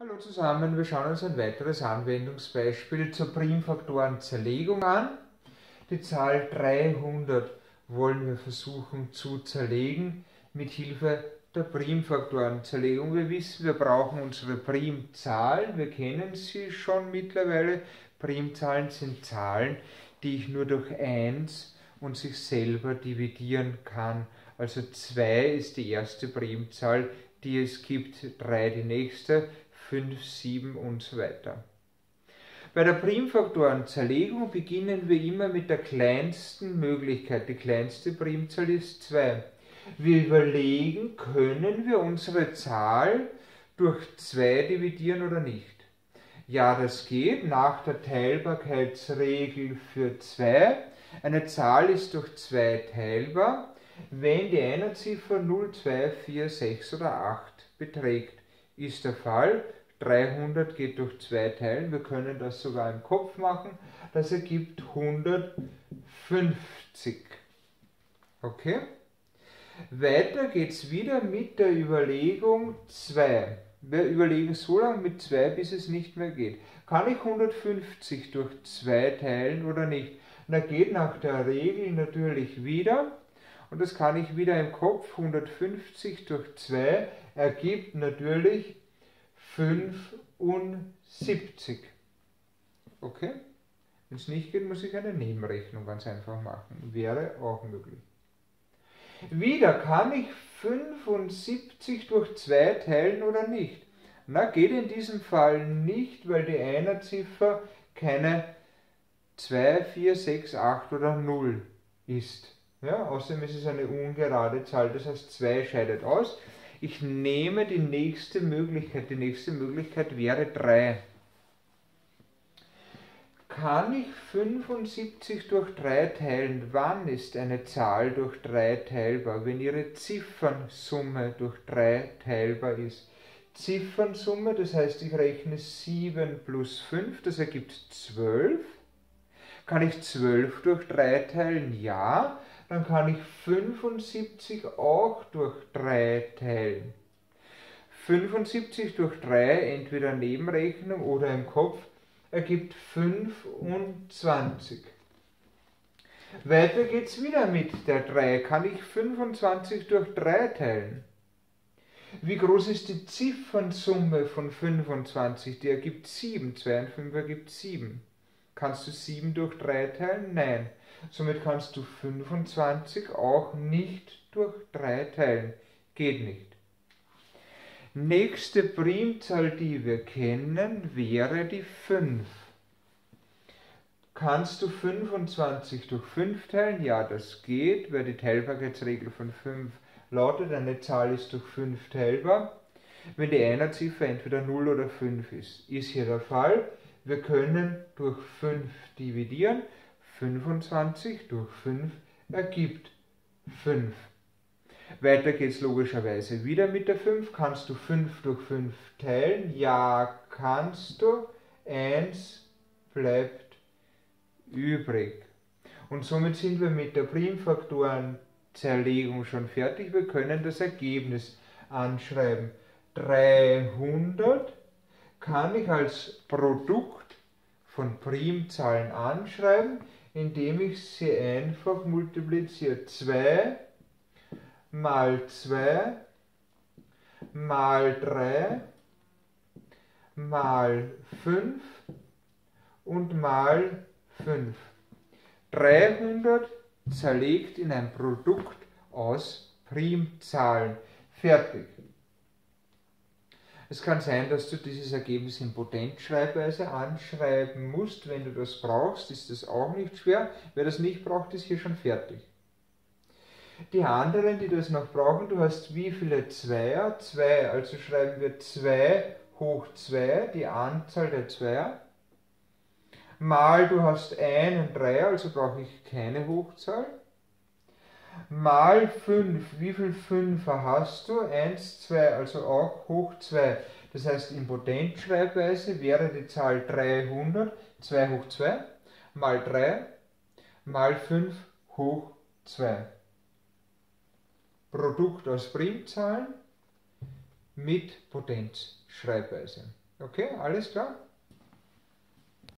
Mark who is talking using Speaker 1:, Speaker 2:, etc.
Speaker 1: Hallo zusammen, wir schauen uns ein weiteres Anwendungsbeispiel zur Primfaktorenzerlegung an. Die Zahl 300 wollen wir versuchen zu zerlegen mit Hilfe der Primfaktorenzerlegung. Wir wissen, wir brauchen unsere Primzahlen, wir kennen sie schon mittlerweile. Primzahlen sind Zahlen, die ich nur durch 1 und sich selber dividieren kann. Also 2 ist die erste Primzahl, die es gibt, 3 die nächste, 5, 7 und so weiter. Bei der Primfaktorenzerlegung beginnen wir immer mit der kleinsten Möglichkeit. Die kleinste Primzahl ist 2. Wir überlegen, können wir unsere Zahl durch 2 dividieren oder nicht. Ja, das geht nach der Teilbarkeitsregel für 2. Eine Zahl ist durch 2 teilbar, wenn die Einerziffer 0, 2, 4, 6 oder 8 beträgt. Ist der Fall, 300 geht durch 2 teilen, wir können das sogar im Kopf machen, das ergibt 150. Okay? Weiter geht es wieder mit der Überlegung 2. Wir überlegen so lange mit 2, bis es nicht mehr geht. Kann ich 150 durch 2 teilen oder nicht? Na geht nach der Regel natürlich wieder. Und das kann ich wieder im Kopf. 150 durch 2 ergibt natürlich 75. Okay? Wenn es nicht geht, muss ich eine Nebenrechnung ganz einfach machen. Wäre auch möglich. Wieder kann ich 75 durch 2 teilen oder nicht? Na, geht in diesem Fall nicht, weil die Einerziffer keine 2, 4, 6, 8 oder 0 ist. Ja, außerdem ist es eine ungerade Zahl, das heißt 2 scheidet aus. Ich nehme die nächste Möglichkeit. Die nächste Möglichkeit wäre 3. Kann ich 75 durch 3 teilen? Wann ist eine Zahl durch 3 teilbar? Wenn ihre Ziffernsumme durch 3 teilbar ist. Ziffernsumme, das heißt, ich rechne 7 plus 5, das ergibt 12. Kann ich 12 durch 3 teilen? Ja dann kann ich 75 auch durch 3 teilen. 75 durch 3, entweder Nebenrechnung oder im Kopf, ergibt 25. Weiter geht es wieder mit der 3. Kann ich 25 durch 3 teilen? Wie groß ist die Ziffernsumme von 25? Die ergibt 7. 2 und 5 ergibt 7. Kannst du 7 durch 3 teilen? Nein. Somit kannst du 25 auch nicht durch 3 teilen. Geht nicht. Nächste Primzahl, die wir kennen, wäre die 5. Kannst du 25 durch 5 teilen? Ja, das geht, weil die Teilbarkeitsregel von 5 lautet, eine Zahl ist durch 5 teilbar, wenn die Einerziffer entweder 0 oder 5 ist. Ist hier der Fall. Wir können durch 5 dividieren. 25 durch 5 ergibt 5. Weiter geht es logischerweise wieder mit der 5. Kannst du 5 durch 5 teilen? Ja, kannst du. 1 bleibt übrig. Und somit sind wir mit der Primfaktorenzerlegung schon fertig. Wir können das Ergebnis anschreiben. 300 kann ich als Produkt von Primzahlen anschreiben indem ich sie einfach multipliziere. 2 mal 2 mal 3 mal 5 und mal 5. 300 zerlegt in ein Produkt aus Primzahlen. Fertig. Es kann sein, dass du dieses Ergebnis in Potenzschreibweise anschreiben musst. Wenn du das brauchst, ist das auch nicht schwer. Wer das nicht braucht, ist hier schon fertig. Die anderen, die das noch brauchen, du hast wie viele Zweier? 2, also schreiben wir 2 hoch 2, die Anzahl der Zweier. Mal du hast einen Dreier, also brauche ich keine Hochzahl mal 5. Wie viel 5 hast du? 1, 2, also auch hoch 2. Das heißt, in Potenzschreibweise wäre die Zahl 300, 2 hoch 2, mal 3, mal 5 hoch 2. Produkt aus Primzahlen mit Potenzschreibweise. Okay, alles klar?